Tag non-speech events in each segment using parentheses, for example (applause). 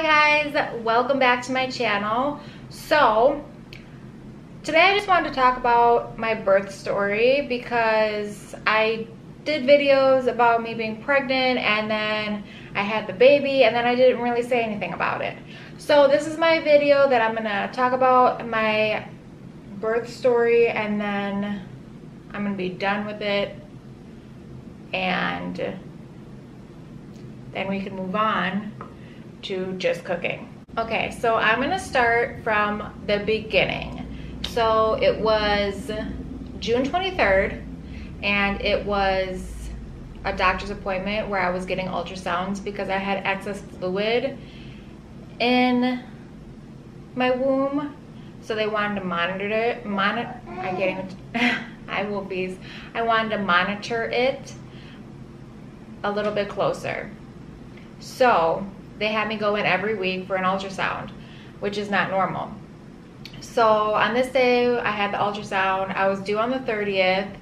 Hi guys, welcome back to my channel. So, today I just wanted to talk about my birth story because I did videos about me being pregnant and then I had the baby and then I didn't really say anything about it. So this is my video that I'm gonna talk about my birth story and then I'm gonna be done with it and then we can move on to just cooking. Okay, so I'm gonna start from the beginning. So it was June 23rd and it was a doctor's appointment where I was getting ultrasounds because I had excess fluid in my womb. So they wanted to monitor it, monitor, I can't (laughs) I will be, I wanted to monitor it a little bit closer. So they had me go in every week for an ultrasound, which is not normal. So on this day, I had the ultrasound. I was due on the 30th.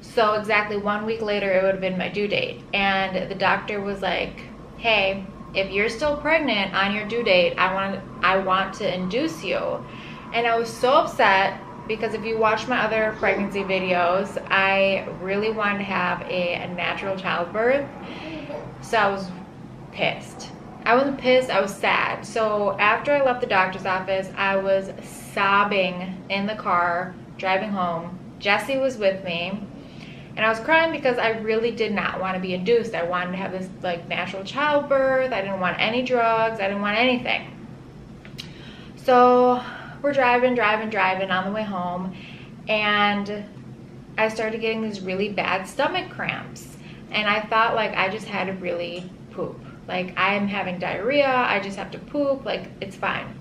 So exactly one week later, it would have been my due date. And the doctor was like, hey, if you're still pregnant on your due date, I want, I want to induce you. And I was so upset because if you watch my other pregnancy videos, I really wanted to have a, a natural childbirth. So I was pissed. I wasn't pissed, I was sad. So after I left the doctor's office, I was sobbing in the car driving home. Jesse was with me. And I was crying because I really did not want to be induced. I wanted to have this like natural childbirth. I didn't want any drugs. I didn't want anything. So we're driving, driving, driving on the way home. And I started getting these really bad stomach cramps. And I thought like I just had to really poop. Like I'm having diarrhea, I just have to poop, like it's fine.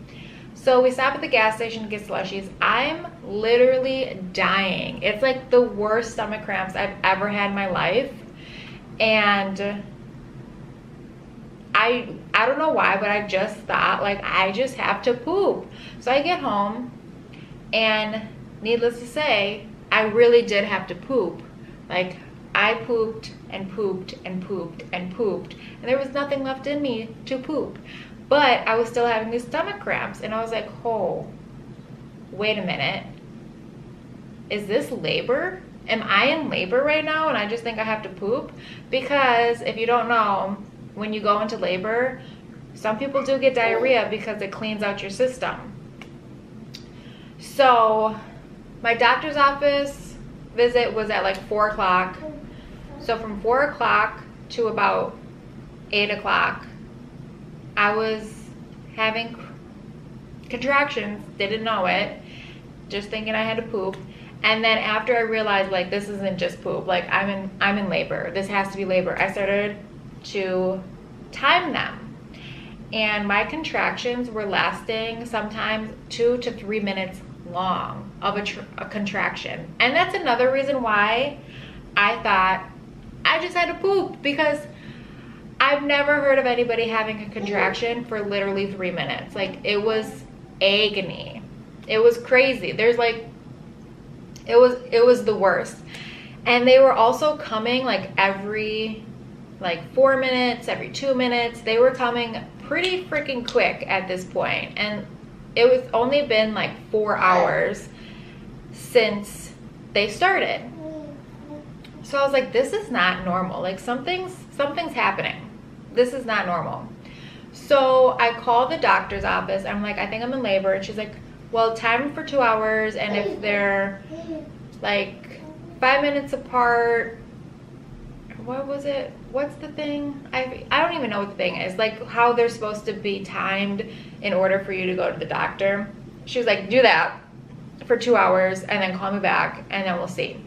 So we stop at the gas station to get slushies. I'm literally dying. It's like the worst stomach cramps I've ever had in my life. And I I don't know why, but I just thought like I just have to poop. So I get home and needless to say, I really did have to poop. Like I pooped and pooped and pooped and pooped, and there was nothing left in me to poop. But I was still having these stomach cramps, and I was like, oh, wait a minute. Is this labor? Am I in labor right now and I just think I have to poop? Because if you don't know, when you go into labor, some people do get diarrhea because it cleans out your system. So, my doctor's office visit was at like 4 o'clock so from four o'clock to about eight o'clock, I was having contractions, didn't know it, just thinking I had to poop. And then after I realized like this isn't just poop, like I'm in I'm in labor. This has to be labor. I started to time them. And my contractions were lasting sometimes two to three minutes long of a, a contraction. And that's another reason why I thought I just had to poop because I've never heard of anybody having a contraction for literally three minutes. Like it was agony. It was crazy. There's like, it was, it was the worst. And they were also coming like every like four minutes, every two minutes. They were coming pretty freaking quick at this point. And it was only been like four hours since they started. So I was like, this is not normal. Like something's something's happening. This is not normal. So I called the doctor's office. I'm like, I think I'm in labor. And she's like, well, time for two hours. And if they're like five minutes apart, what was it? What's the thing? I, I don't even know what the thing is. Like how they're supposed to be timed in order for you to go to the doctor. She was like, do that for two hours and then call me back and then we'll see.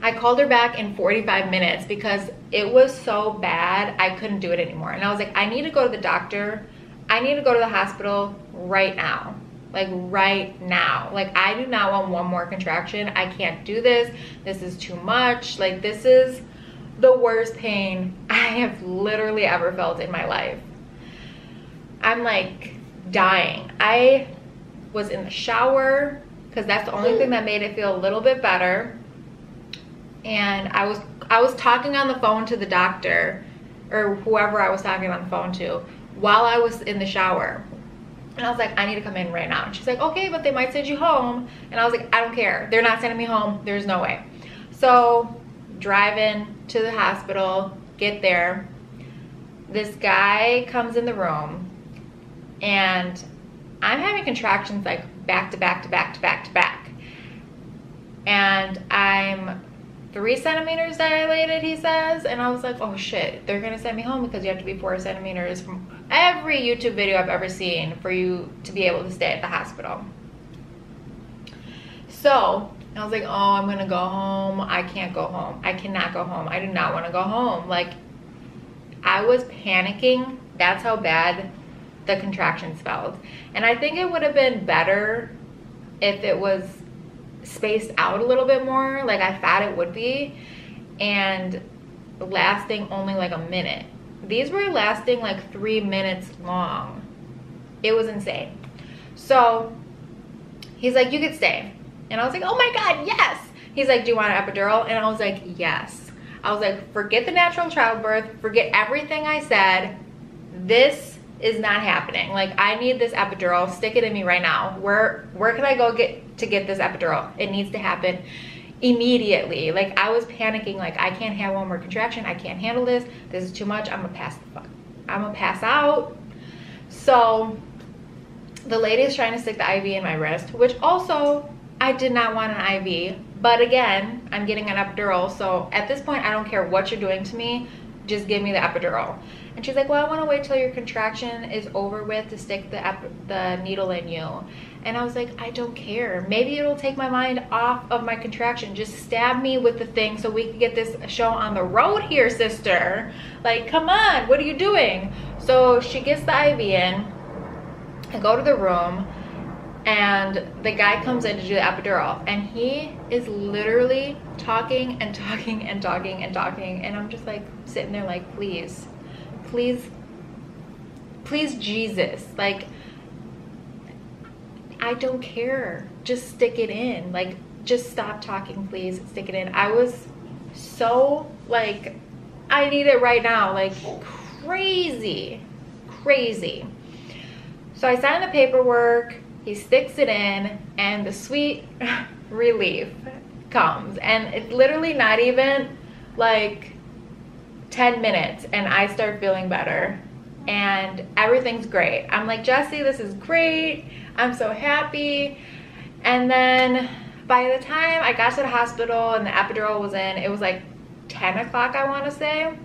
I called her back in 45 minutes because it was so bad I couldn't do it anymore. And I was like, I need to go to the doctor. I need to go to the hospital right now. Like right now. Like I do not want one more contraction. I can't do this. This is too much. Like this is the worst pain I have literally ever felt in my life. I'm like dying. I was in the shower because that's the only thing that made it feel a little bit better and I was I was talking on the phone to the doctor or whoever I was talking on the phone to while I was in the shower. And I was like, I need to come in right now. And she's like, okay, but they might send you home. And I was like, I don't care. They're not sending me home. There's no way. So drive in to the hospital, get there. This guy comes in the room and I'm having contractions like back to back to back to back to back. And I'm three centimeters dilated, he says. And I was like, oh shit, they're gonna send me home because you have to be four centimeters from every YouTube video I've ever seen for you to be able to stay at the hospital. So I was like, oh, I'm gonna go home. I can't go home. I cannot go home. I do not wanna go home. Like, I was panicking. That's how bad the contractions felt. And I think it would have been better if it was spaced out a little bit more, like I thought it would be, and lasting only like a minute. These were lasting like three minutes long. It was insane. So he's like, you could stay. And I was like, oh my God, yes. He's like, do you want an epidural? And I was like, yes. I was like, forget the natural childbirth, forget everything I said. This is not happening. Like I need this epidural. Stick it in me right now. Where where can I go get to get this epidural? It needs to happen immediately. Like I was panicking. Like I can't have one more contraction. I can't handle this. This is too much. I'm gonna pass the fuck. I'm gonna pass out. So the lady is trying to stick the IV in my wrist, which also I did not want an IV. But again, I'm getting an epidural. So at this point, I don't care what you're doing to me. Just give me the epidural. And she's like, well, I want to wait till your contraction is over with to stick the, the needle in you. And I was like, I don't care. Maybe it'll take my mind off of my contraction. Just stab me with the thing so we can get this show on the road here, sister. Like, come on, what are you doing? So she gets the IV in. I go to the room and the guy comes in to do the epidural and he is literally talking and talking and talking and talking and I'm just like sitting there like please please, please Jesus, like, I don't care. Just stick it in. Like, just stop talking, please. Stick it in. I was so, like, I need it right now. Like, crazy, crazy. So I sign the paperwork. He sticks it in, and the sweet (laughs) relief comes. And it's literally not even like 10 minutes and I start feeling better and everything's great. I'm like, Jesse, this is great. I'm so happy. And then by the time I got to the hospital and the epidural was in, it was like 10 o'clock, I want to say.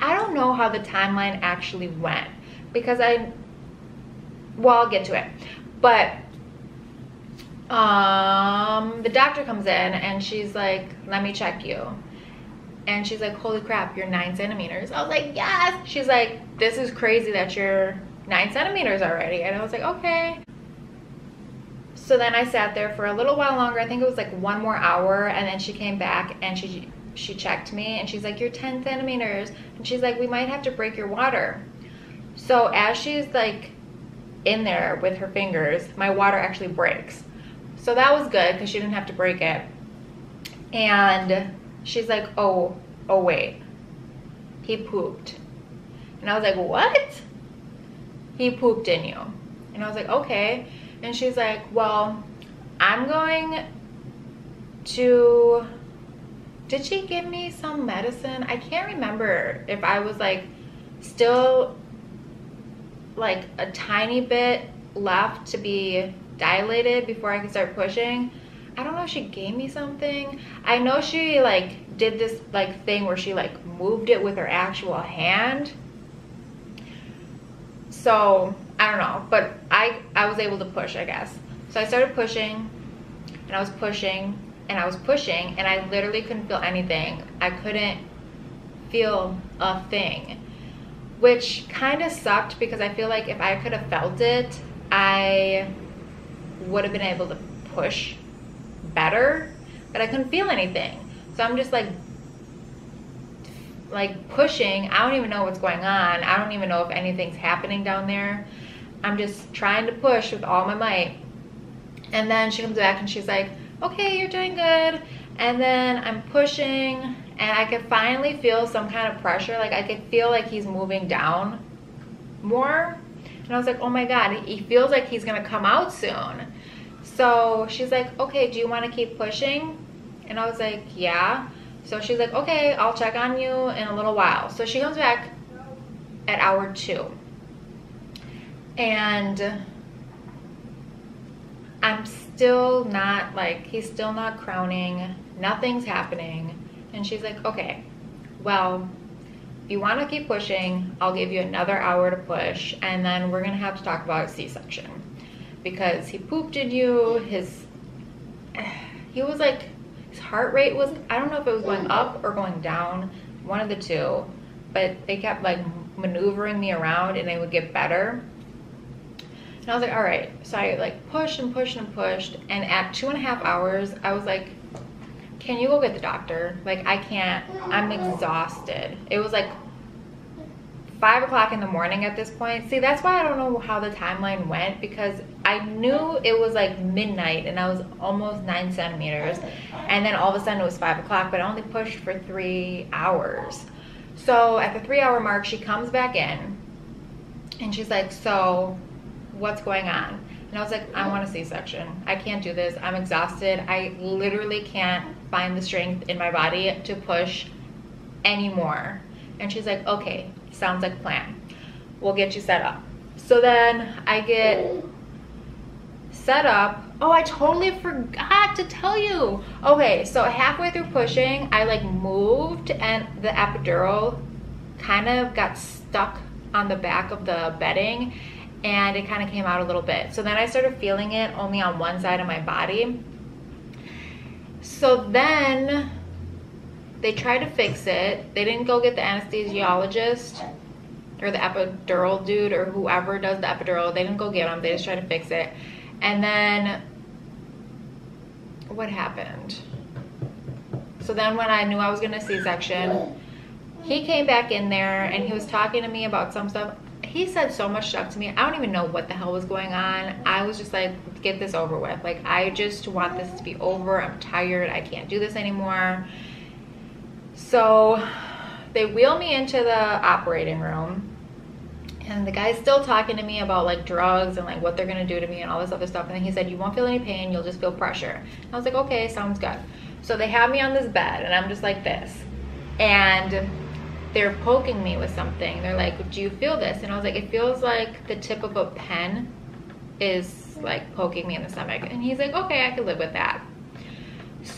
I don't know how the timeline actually went because I, well, I'll get to it. But um, the doctor comes in and she's like, let me check you. And she's like, holy crap, you're nine centimeters. I was like, yes. She's like, this is crazy that you're nine centimeters already. And I was like, okay. So then I sat there for a little while longer. I think it was like one more hour. And then she came back and she, she checked me and she's like, you're 10 centimeters. And she's like, we might have to break your water. So as she's like in there with her fingers, my water actually breaks. So that was good because she didn't have to break it. And she's like, oh, oh wait, he pooped. And I was like, what? He pooped in you. And I was like, okay. And she's like, well, I'm going to, did she give me some medicine? I can't remember if I was like still like a tiny bit left to be dilated before I could start pushing. I don't know if she gave me something. I know she like did this like thing where she like moved it with her actual hand. So I don't know, but I, I was able to push, I guess. So I started pushing and I was pushing and I was pushing and I literally couldn't feel anything. I couldn't feel a thing, which kind of sucked because I feel like if I could have felt it, I would have been able to push better, but I couldn't feel anything. So I'm just like, like pushing. I don't even know what's going on. I don't even know if anything's happening down there. I'm just trying to push with all my might. And then she comes back and she's like, okay, you're doing good. And then I'm pushing and I could finally feel some kind of pressure. Like I could feel like he's moving down more. And I was like, oh my God, he feels like he's gonna come out soon. So she's like, okay, do you wanna keep pushing? And I was like, yeah. So she's like, okay, I'll check on you in a little while. So she comes back at hour two. And I'm still not like, he's still not crowning. Nothing's happening. And she's like, okay, well, if you want to keep pushing, I'll give you another hour to push, and then we're gonna have to talk about a C-section because he pooped in you. His he was like his heart rate was I don't know if it was going up or going down, one of the two, but they kept like maneuvering me around, and they would get better. And I was like, all right. So I like pushed and pushed and pushed, and at two and a half hours, I was like, can you go get the doctor? Like, I can't, I'm exhausted. It was like five o'clock in the morning at this point. See, that's why I don't know how the timeline went because I knew it was like midnight and I was almost nine centimeters. And then all of a sudden it was five o'clock, but I only pushed for three hours. So at the three hour mark, she comes back in and she's like, so what's going on? And I was like, I want a C-section. I can't do this. I'm exhausted. I literally can't find the strength in my body to push anymore. And she's like, okay, sounds like plan. We'll get you set up. So then I get set up. Oh, I totally forgot to tell you. Okay, so halfway through pushing, I like moved and the epidural kind of got stuck on the back of the bedding and it kind of came out a little bit. So then I started feeling it only on one side of my body so then they tried to fix it. They didn't go get the anesthesiologist or the epidural dude or whoever does the epidural. They didn't go get him. They just tried to fix it. And then what happened? So then when I knew I was going to C-section, he came back in there and he was talking to me about some stuff he said so much stuff to me. I don't even know what the hell was going on. I was just like, get this over with. Like, I just want this to be over. I'm tired. I can't do this anymore. So they wheel me into the operating room and the guy's still talking to me about like drugs and like what they're gonna do to me and all this other stuff. And then he said, you won't feel any pain, you'll just feel pressure. And I was like, okay, sounds good. So they have me on this bed and I'm just like this. And they're poking me with something. They're like, do you feel this? And I was like, it feels like the tip of a pen is like poking me in the stomach. And he's like, okay, I could live with that.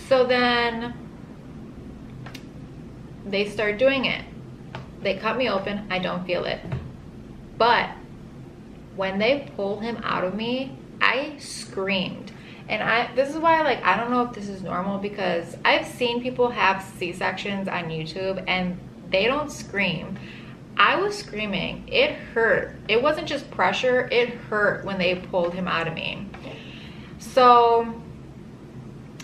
So then they start doing it. They cut me open, I don't feel it. But when they pull him out of me, I screamed. And I this is why like I don't know if this is normal because I've seen people have C-sections on YouTube and they don't scream. I was screaming. It hurt. It wasn't just pressure, it hurt when they pulled him out of me. So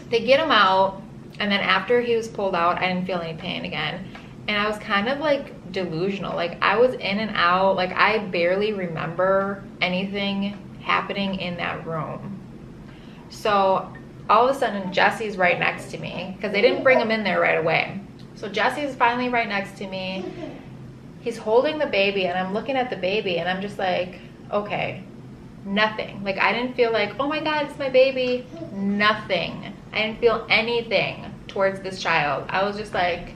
they get him out, and then after he was pulled out, I didn't feel any pain again. And I was kind of like delusional. Like I was in and out. Like I barely remember anything happening in that room. So all of a sudden, Jesse's right next to me because they didn't bring him in there right away. So Jesse's finally right next to me. He's holding the baby and I'm looking at the baby and I'm just like, okay, nothing. Like I didn't feel like, oh my God, it's my baby. Nothing. I didn't feel anything towards this child. I was just like,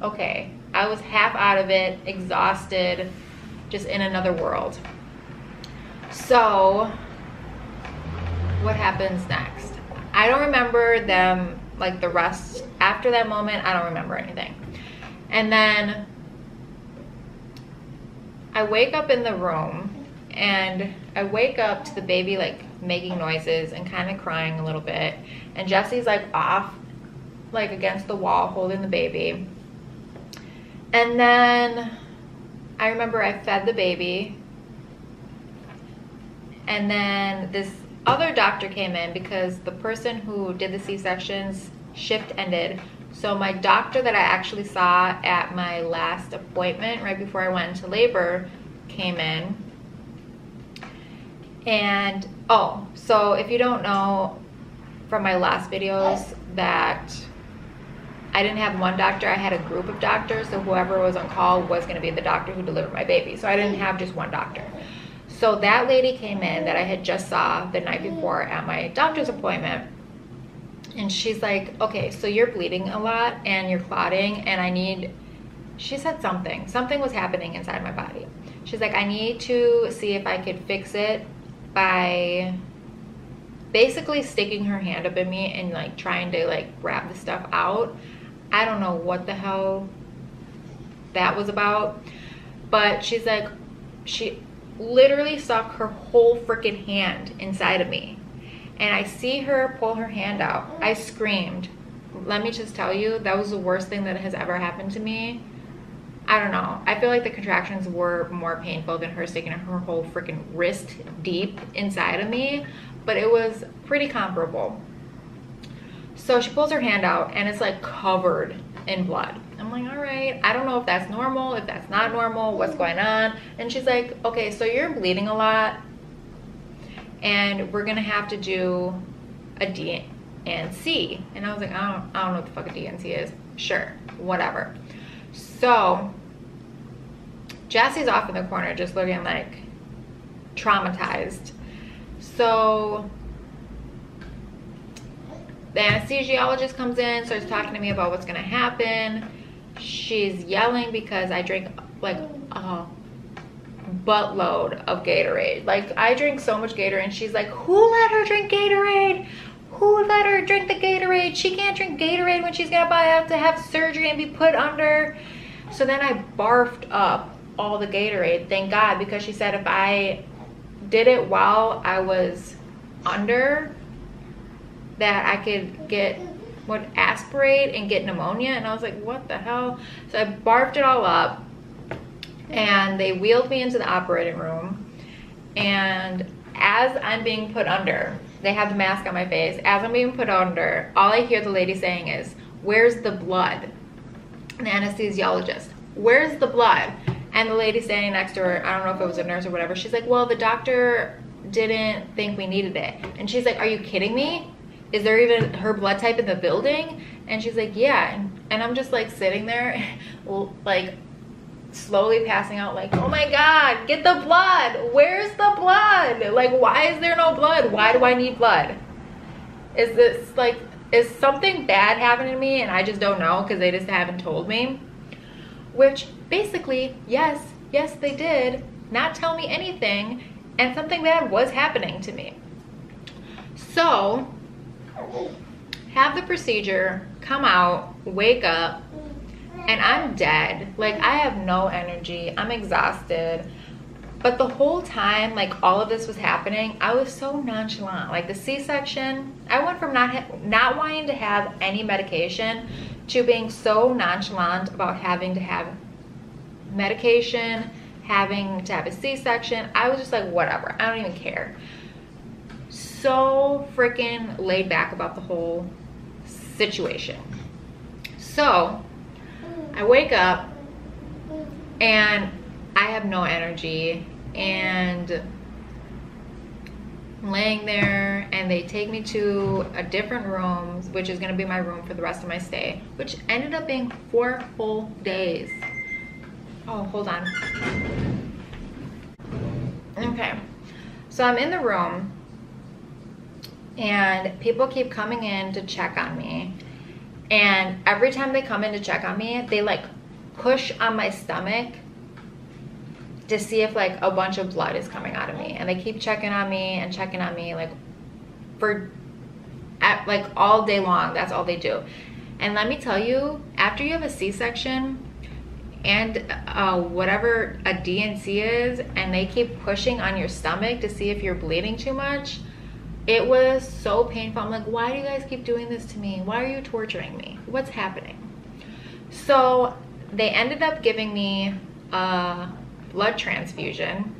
okay. I was half out of it, exhausted, just in another world. So what happens next? I don't remember them like the rest after that moment i don't remember anything and then i wake up in the room and i wake up to the baby like making noises and kind of crying a little bit and jesse's like off like against the wall holding the baby and then i remember i fed the baby and then this other doctor came in because the person who did the C-sections shift ended. So my doctor that I actually saw at my last appointment right before I went into labor came in. And oh, so if you don't know from my last videos that I didn't have one doctor, I had a group of doctors. So whoever was on call was going to be the doctor who delivered my baby. So I didn't have just one doctor. So that lady came in that I had just saw the night before at my doctor's appointment. And she's like, okay, so you're bleeding a lot and you're clotting and I need, she said something, something was happening inside my body. She's like, I need to see if I could fix it by basically sticking her hand up in me and like trying to like grab the stuff out. I don't know what the hell that was about. But she's like, she literally stuck her whole freaking hand inside of me. And I see her pull her hand out. I screamed. Let me just tell you, that was the worst thing that has ever happened to me. I don't know. I feel like the contractions were more painful than her sticking her whole freaking wrist deep inside of me, but it was pretty comparable. So she pulls her hand out and it's like covered in blood. I'm like, all right, I don't know if that's normal, if that's not normal, what's going on. And she's like, okay, so you're bleeding a lot and we're gonna have to do a D&C. And I was like, I don't, I don't know what the fuck a D&C is. Sure, whatever. So Jesse's off in the corner just looking like traumatized. So the anesthesiologist comes in, starts talking to me about what's gonna happen. She's yelling because I drink like a buttload of Gatorade. Like I drink so much Gatorade and she's like, who let her drink Gatorade? Who let her drink the Gatorade? She can't drink Gatorade when she's gonna buy have to have surgery and be put under. So then I barfed up all the Gatorade, thank God, because she said if I did it while I was under, that I could get would aspirate and get pneumonia. And I was like what the hell? So I barfed it all up and they wheeled me into the operating room. And as I'm being put under they have the mask on my face. As I'm being put under all I hear the lady saying is where's the blood? The anesthesiologist where's the blood and the lady standing next to her I don't know if it was a nurse or whatever she's like well the doctor didn't think we needed it and she's like are you kidding me is there even her blood type in the building? And she's like, yeah. And, and I'm just like sitting there, (laughs) like slowly passing out like, oh my God, get the blood. Where's the blood? Like, why is there no blood? Why do I need blood? Is this like, is something bad happening to me and I just don't know because they just haven't told me? Which basically, yes, yes, they did not tell me anything and something bad was happening to me. So have the procedure, come out, wake up, and I'm dead. Like, I have no energy. I'm exhausted. But the whole time, like, all of this was happening, I was so nonchalant. Like, the C-section, I went from not, not wanting to have any medication to being so nonchalant about having to have medication, having to have a C-section. I was just like, whatever. I don't even care so freaking laid back about the whole situation. So I wake up and I have no energy and laying there and they take me to a different room which is going to be my room for the rest of my stay which ended up being four full days. Oh hold on. Okay. So i'm in the room and people keep coming in to check on me. And every time they come in to check on me they like push on my stomach to see if like a bunch of blood is coming out of me and they keep checking on me and checking on me like for at like all day long that's all they do and let me tell you after you have a c-section and uh, whatever a D&C is and they keep pushing on your stomach to see if you're bleeding too much it was so painful. I'm like, why do you guys keep doing this to me? Why are you torturing me? What's happening? So they ended up giving me a blood transfusion.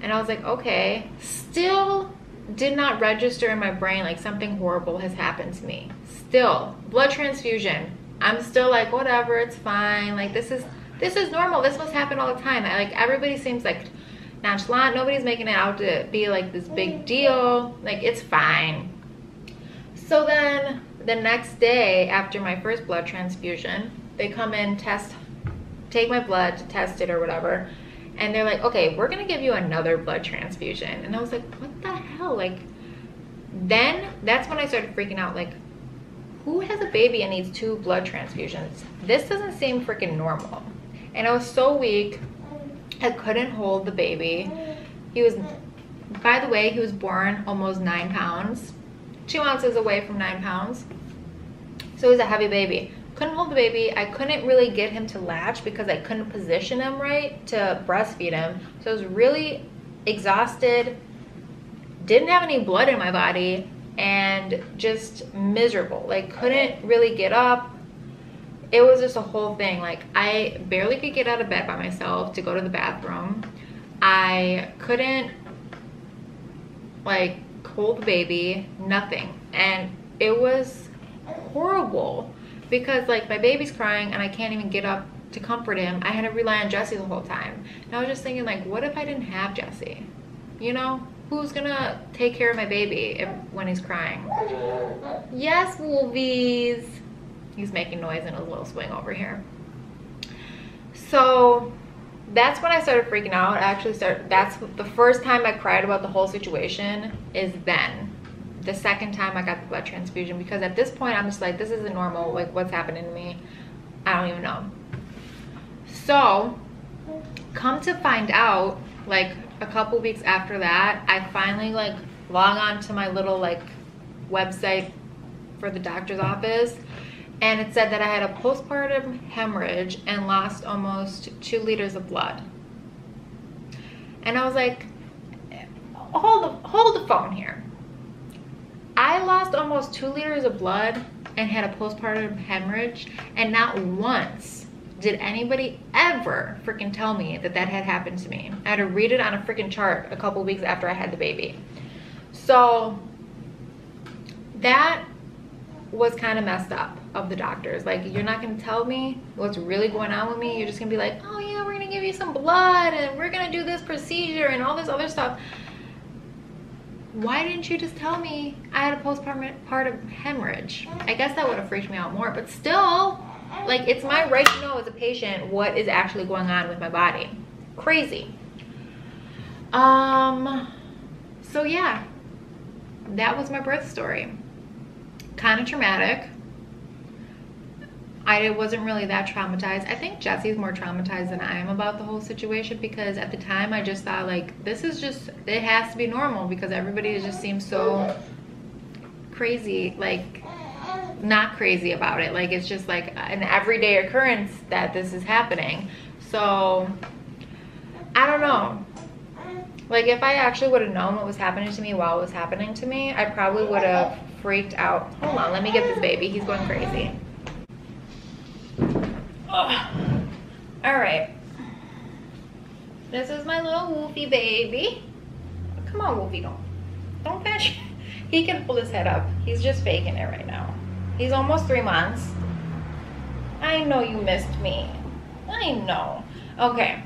And I was like, okay, still did not register in my brain like something horrible has happened to me. Still, blood transfusion. I'm still like, whatever, it's fine. Like this is this is normal. This must happen all the time. I, like everybody seems like nonchalant. Nobody's making it out to be like this big mm. deal. Like it's fine. So then the next day after my first blood transfusion, they come in, test, take my blood to test it or whatever. And they're like, okay, we're gonna give you another blood transfusion. And I was like, what the hell? Like, then that's when I started freaking out. Like, who has a baby and needs two blood transfusions? This doesn't seem freaking normal. And I was so weak, I couldn't hold the baby. He was, by the way, he was born almost nine pounds, two ounces away from nine pounds. So he was a heavy baby. Couldn't hold the baby. I couldn't really get him to latch because I couldn't position him right to breastfeed him. So I was really exhausted, didn't have any blood in my body, and just miserable. Like couldn't really get up. It was just a whole thing. Like I barely could get out of bed by myself to go to the bathroom. I couldn't like hold the baby, nothing. And it was horrible because like my baby's crying and I can't even get up to comfort him. I had to rely on Jesse the whole time. And I was just thinking like, what if I didn't have Jesse? You know, who's gonna take care of my baby if, when he's crying? Yes, Wolfies. He's making noise in his little swing over here. So that's when I started freaking out. I actually started, that's the first time I cried about the whole situation is then. The second time I got the blood transfusion because at this point I'm just like, this isn't normal. Like what's happening to me? I don't even know. So come to find out, like a couple weeks after that, I finally like log on to my little like website for the doctor's office and it said that I had a postpartum hemorrhage and lost almost two liters of blood. And I was like, hold the, hold the phone here. I lost almost two liters of blood and had a postpartum hemorrhage and not once did anybody ever freaking tell me that that had happened to me. I had to read it on a freaking chart a couple weeks after I had the baby. So that was kind of messed up of the doctors. Like, you're not gonna tell me what's really going on with me. You're just gonna be like, oh yeah, we're gonna give you some blood and we're gonna do this procedure and all this other stuff. Why didn't you just tell me I had a postpartum part of hemorrhage? I guess that would have freaked me out more, but still, like, it's my right to know as a patient what is actually going on with my body. Crazy. Um, so yeah, that was my birth story kind of traumatic. I wasn't really that traumatized. I think Jesse's more traumatized than I am about the whole situation because at the time I just thought like this is just it has to be normal because everybody just seems so crazy like not crazy about it like it's just like an everyday occurrence that this is happening so I don't know like if I actually would have known what was happening to me while it was happening to me I probably would have freaked out. Hold on, let me get this baby. He's going crazy. Ugh. All right. This is my little Wolfie baby. Come on, Wolfie, don't, don't fetch. (laughs) He can pull his head up. He's just faking it right now. He's almost three months. I know you missed me. I know. Okay.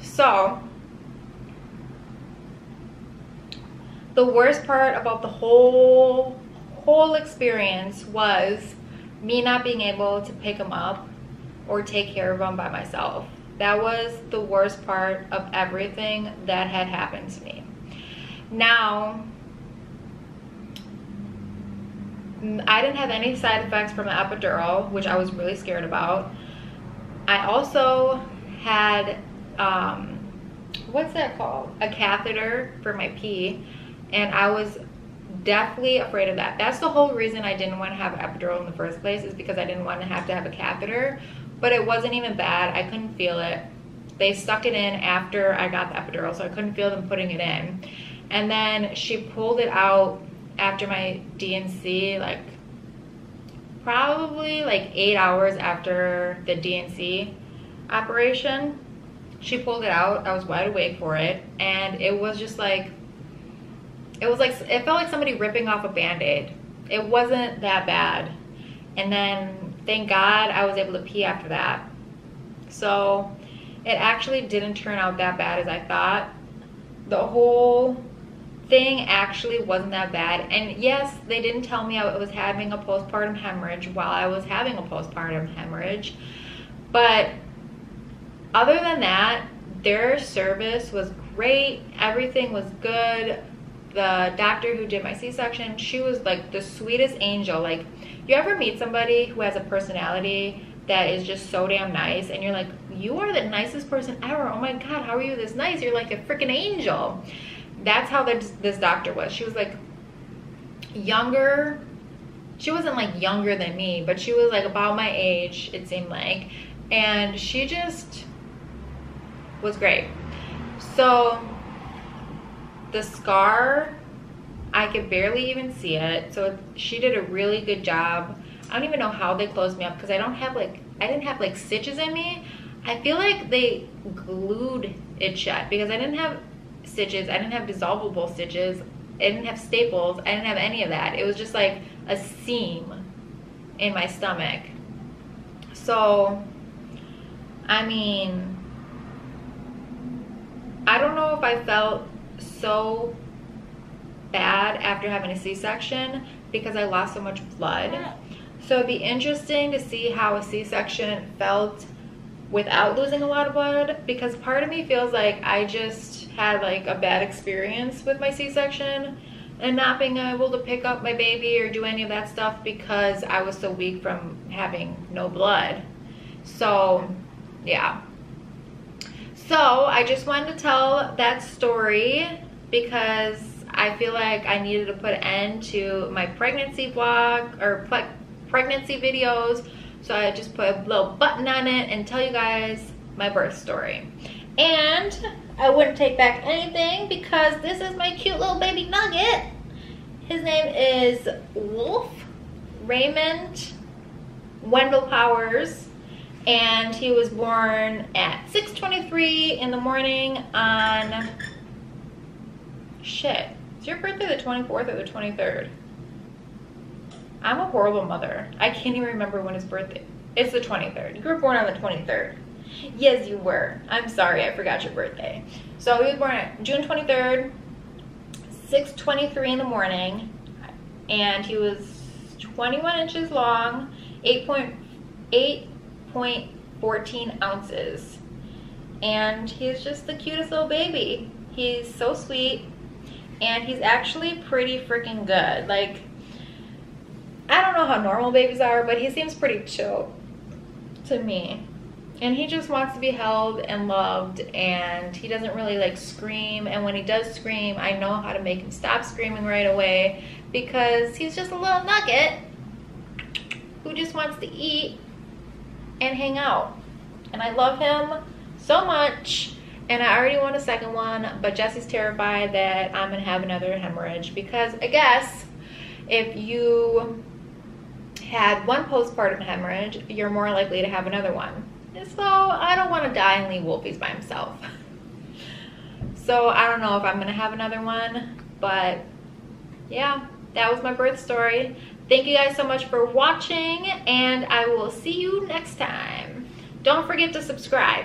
So, the worst part about the whole whole experience was me not being able to pick him up or take care of them by myself. That was the worst part of everything that had happened to me. Now, I didn't have any side effects from the epidural, which I was really scared about. I also had, um, what's that called? A catheter for my pee and I was definitely afraid of that. That's the whole reason I didn't want to have epidural in the first place is because I didn't want to have to have a catheter, but it wasn't even bad. I couldn't feel it. They stuck it in after I got the epidural, so I couldn't feel them putting it in. And then she pulled it out after my D&C, like probably like eight hours after the D&C operation. She pulled it out. I was wide awake for it. And it was just like it was like it felt like somebody ripping off a band-aid it wasn't that bad and then thank god i was able to pee after that so it actually didn't turn out that bad as i thought the whole thing actually wasn't that bad. And yes, they didn't tell me I was having a postpartum hemorrhage while I was having a postpartum hemorrhage. But other than that, their service was great. Everything was good. The doctor who did my C-section, she was like the sweetest angel. Like, you ever meet somebody who has a personality that is just so damn nice and you're like, you are the nicest person ever. Oh my God, how are you this nice? You're like a freaking angel. That's how this, this doctor was. She was like younger. She wasn't like younger than me, but she was like about my age, it seemed like. And she just was great. So the scar, I could barely even see it. So she did a really good job. I don't even know how they closed me up because I don't have like, I didn't have like stitches in me. I feel like they glued it shut because I didn't have stitches. I didn't have dissolvable stitches. I didn't have staples. I didn't have any of that. It was just like a seam in my stomach. So, I mean, I don't know if I felt so bad after having a C-section because I lost so much blood. So it'd be interesting to see how a C-section felt without losing a lot of blood because part of me feels like I just had like a bad experience with my C-section and not being able to pick up my baby or do any of that stuff because I was so weak from having no blood. So yeah. So I just wanted to tell that story because I feel like I needed to put an end to my pregnancy vlog or pregnancy videos so I just put a little button on it and tell you guys my birth story. And I wouldn't take back anything because this is my cute little baby nugget. His name is Wolf Raymond Wendell Powers and he was born at 6.23 in the morning on, shit, your birthday the 24th or the 23rd? I'm a horrible mother. I can't even remember when his birthday. It's the 23rd. You were born on the 23rd. Yes, you were. I'm sorry, I forgot your birthday. So he was born on June 23rd, 6.23 in the morning, and he was 21 inches long, 8.14 ounces. And he's just the cutest little baby. He's so sweet, and he's actually pretty freaking good. Like, I don't know how normal babies are, but he seems pretty chill to me. And he just wants to be held and loved and he doesn't really like scream. And when he does scream, I know how to make him stop screaming right away because he's just a little nugget who just wants to eat and hang out. And I love him so much. And I already want a second one, but Jesse's terrified that I'm gonna have another hemorrhage because I guess if you had one postpartum hemorrhage, you're more likely to have another one. And so I don't want to die and leave Wolfies by himself. So I don't know if I'm going to have another one, but yeah, that was my birth story. Thank you guys so much for watching, and I will see you next time. Don't forget to subscribe.